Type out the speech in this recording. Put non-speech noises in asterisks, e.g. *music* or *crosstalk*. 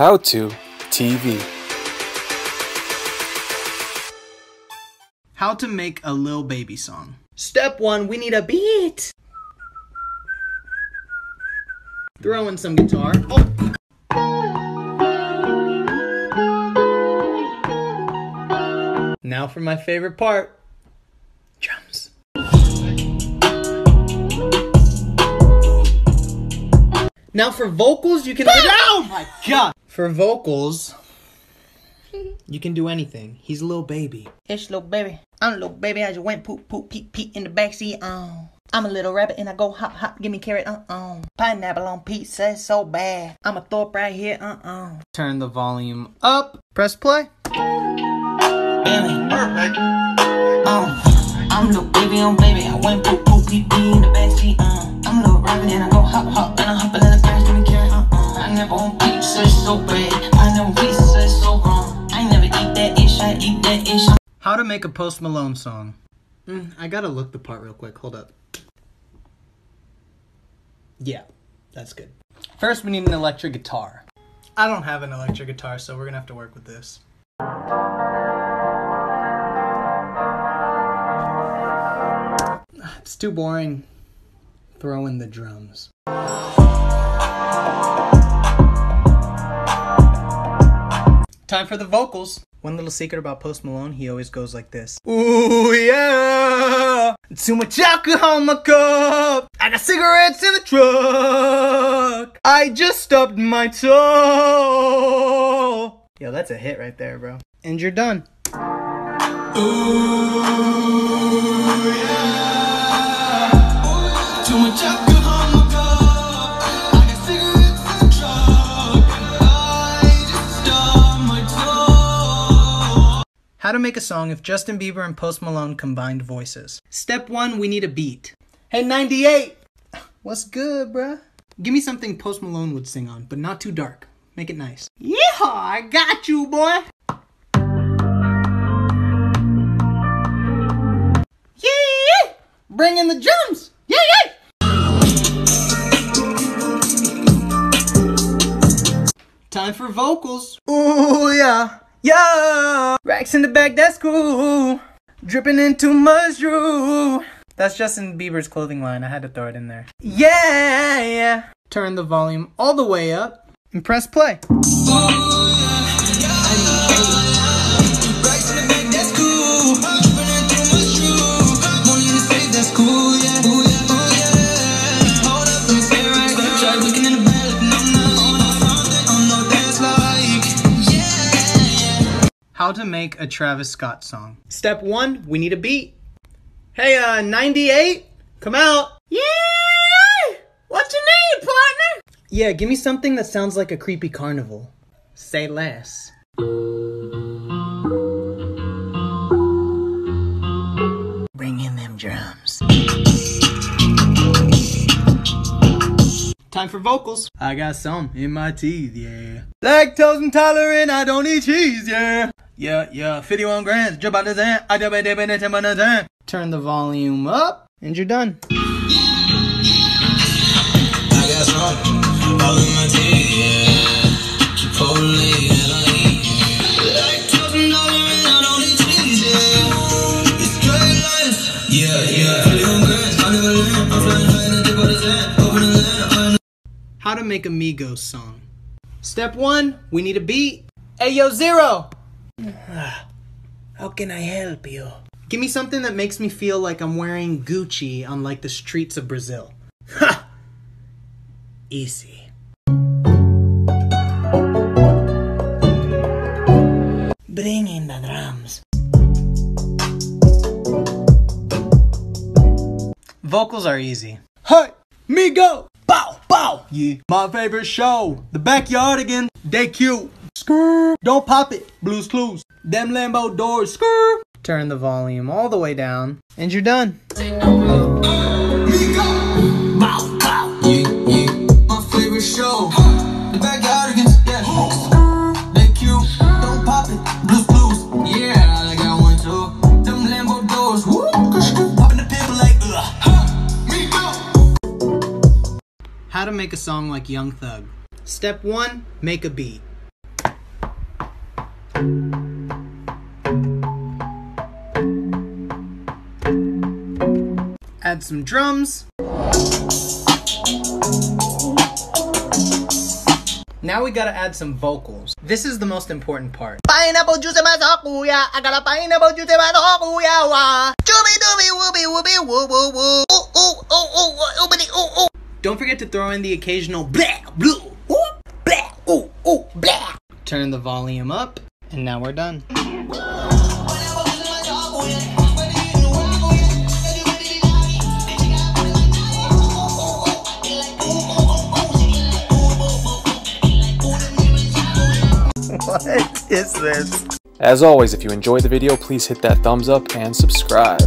How to TV. How to make a Lil Baby song. Step one, we need a beat. Throw in some guitar. Oh. Now for my favorite part. Drums. Now for vocals, you can. Oh my god! For vocals, *laughs* you can do anything. He's a little baby. It's little baby. I'm a little baby. I just went poop, poop, peep, peep in the backseat. Oh. I'm a little rabbit and I go hop, hop, give me carrot. Uh uh. Pineapple on pizza, it's so bad. I'm a thorpe right here. Uh uh. Turn the volume up. Press play. Baby. Uh, I'm a little baby on baby. I went poop, poop, peep, peep in the backseat. Uh. I'm a little rabbit and I make a Post Malone song. Mm, I gotta look the part real quick. Hold up. Yeah, that's good. First, we need an electric guitar. I don't have an electric guitar, so we're gonna have to work with this. It's too boring. Throw in the drums. Time for the vocals. One little secret about Post Malone, he always goes like this. Ooh yeah, too much alcohol in my cup. I got cigarettes in the truck. I just stubbed my toe. Yo, that's a hit right there, bro. And you're done. Too How to make a song if Justin Bieber and Post Malone combined voices. Step one, we need a beat. Hey, 98! *sighs* What's good, bruh? Give me something Post Malone would sing on, but not too dark. Make it nice. Yeehaw! I got you, boy! Yeah! Bring in the drums! Yeah, yeah! Time for vocals. Oh, yeah. Yeah! Racks in the back, that's cool. Dripping in Drew House. That's Justin Bieber's clothing line. I had to throw it in there. Yeah, yeah. Turn the volume all the way up and press play. In How to make a Travis Scott song. Step one, we need a beat. Hey, uh, 98, come out. Yeah! What you need, partner? Yeah, give me something that sounds like a creepy carnival. Say less. Bring in them drums. Time for vocals. I got some in my teeth, yeah. Lactose intolerant, I don't eat cheese, yeah. Yeah, yeah, 51 grams, jump out the zen. I jump out the zen, jump out the zen. Turn the volume up, and you're done. I got some all in my teeth, yeah. Chipotle, LA. Lactose intolerant, I don't eat cheese, yeah. It's straight life. Yeah, yeah. 51 grams, I never learn. I'm flying high in the tip of the. Open the land, How to make a Migos song. Step one, we need a beat. Hey yo, Zero! How can I help you? Give me something that makes me feel like I'm wearing Gucci on like the streets of Brazil. Ha! Easy. Bring in the drums. Vocals are easy. Hey, go Bow, bow! Yeah. My favorite show, The Backyardigans. They cute. Skrr. Don't pop it. Blues Clues. Them Lambo doors. Skrr. Turn the volume all the way down, and you're done. Bow, bow. Yeah, yeah. My favorite show. The Backyardigans. Yeah. They cute. Don't pop it. Blues, blues. Yeah, I got one too. Them Lambo doors. Woo. Popping the pimple like, ugh. Me go. How to make a song like Young Thug. Step one, make a beat. Add some drums. Now we gotta add some vocals. This is the most important part. Pineapple juice in my yeah. I got a pineapple juice in my yeah, wah. Chooby dooby wooby wooby woo woo woo. Ooh ooh ooh ooh oobity ooh ooh. Don't forget to throw in the occasional blah, blue, Ooh blah ooh ooh blah. turn the volume up, and now we're done. *laughs* What is this? As always, if you enjoyed the video, please hit that thumbs up and subscribe.